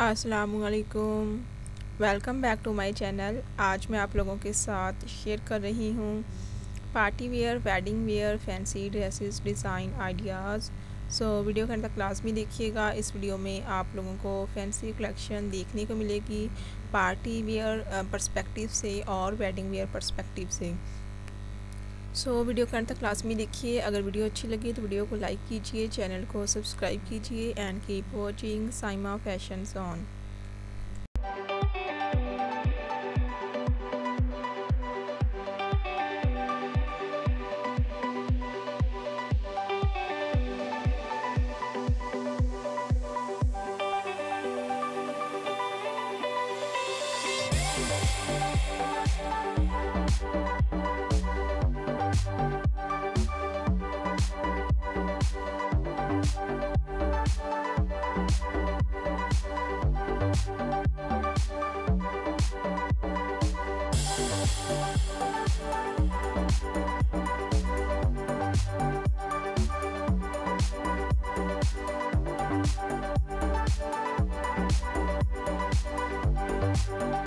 असलकुम welcome back to my channel आज मैं आप लोगों के साथ शेयर कर रही हूँ party wear wedding wear fancy dresses design ideas so video के अंदर क्लास में देखिएगा। इस वीडियो में आप लोगों को फैंसी कलेक्शन देखने को मिलेगी पार्टी वेयर पर्सपेक्टिव से और वेडिंग वेयर पर्सपेक्टिव से। सो so, वीडियो करंट तक क्लास में देखिए। अगर वीडियो अच्छी लगी तो वीडियो को लाइक कीजिए चैनल को सब्सक्राइब कीजिए and keep watching Saima fashion on Thank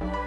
Bye.